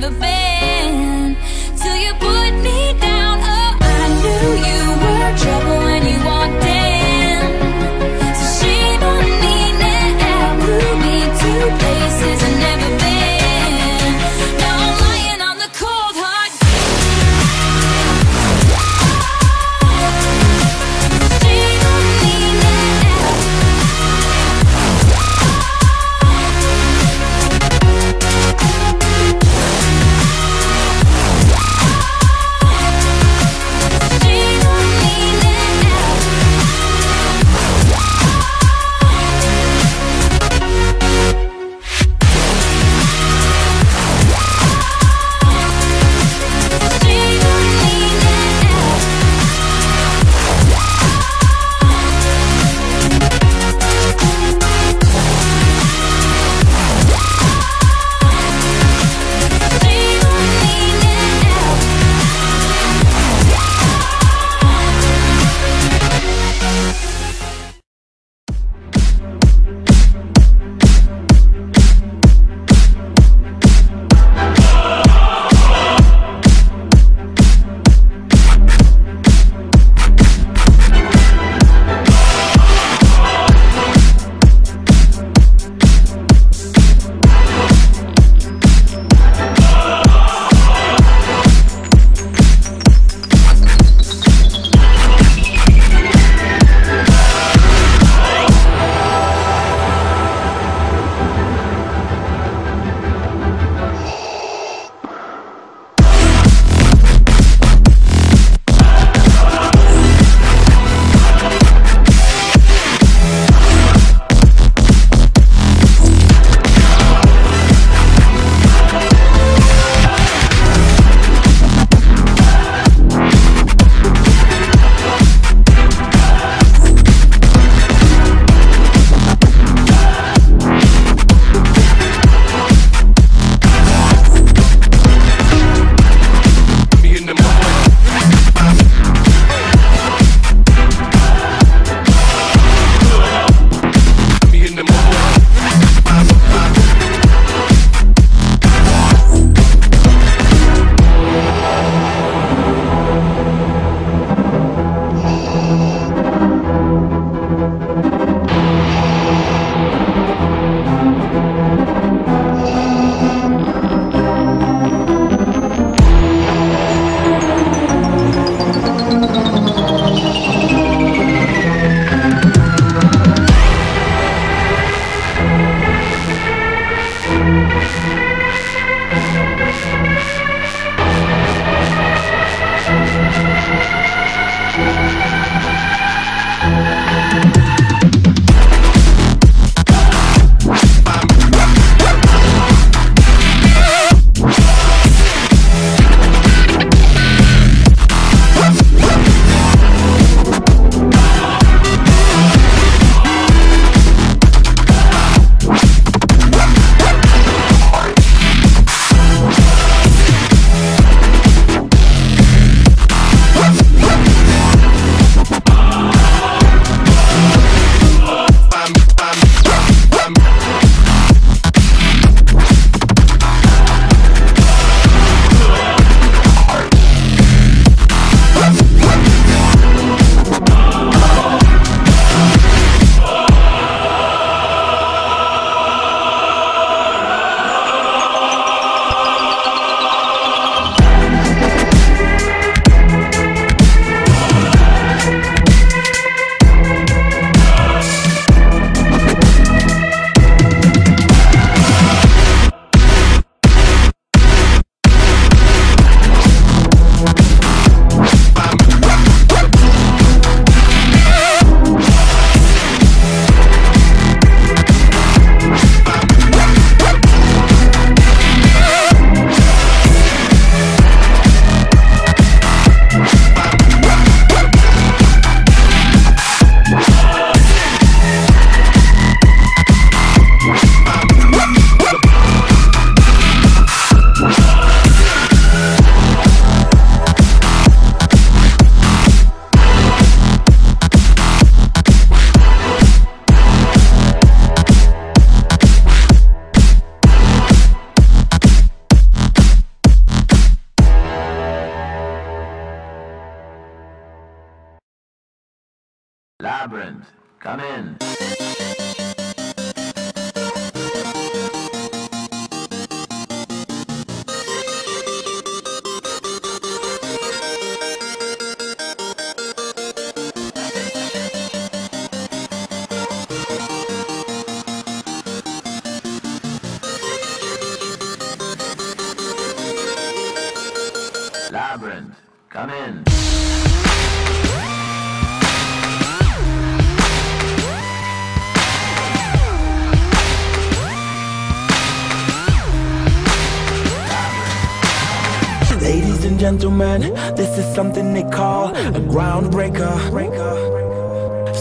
never been. Come in. Labrinth, come in. And gentlemen, this is something they call a groundbreaker.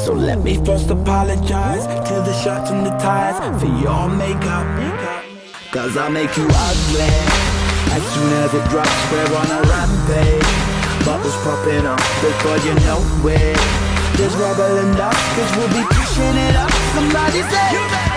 So let me first apologize to the shirts and the ties for your makeup. Cause I make you ugly. As soon as it drops, we're on a rampage. Bubbles popping up before you know it. There's rubble dust, cause we'll be pushing it up. Somebody say,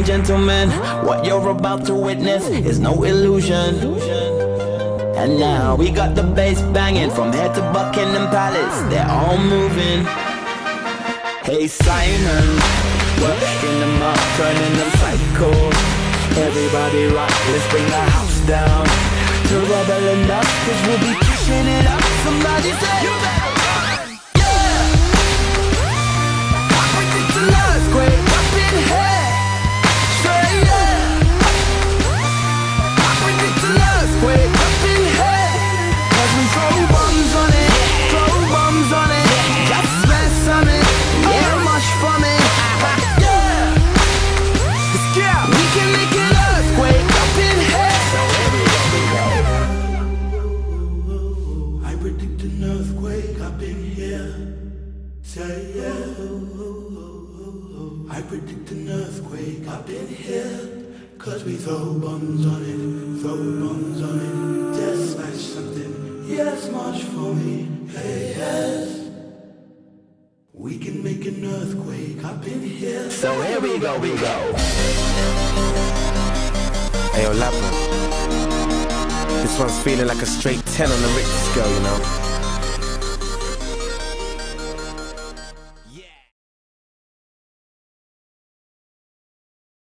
and gentlemen, what you're about to witness is no illusion. And now we got the bass banging from head to Buckingham Palace. They're all moving. Hey Simon, working them up, turning them psycho. Everybody rock, let's bring the house down. To and up, cause we'll be pushing it up. Somebody say, You better throw bombs on it, throw bombs on it. Just smash something, yes, march for me. Hey, yes. We can make an earthquake up in here. So here we go, we go. Hey, Labrinth. This one's feeling like a straight 10 on the Richter scale, you know?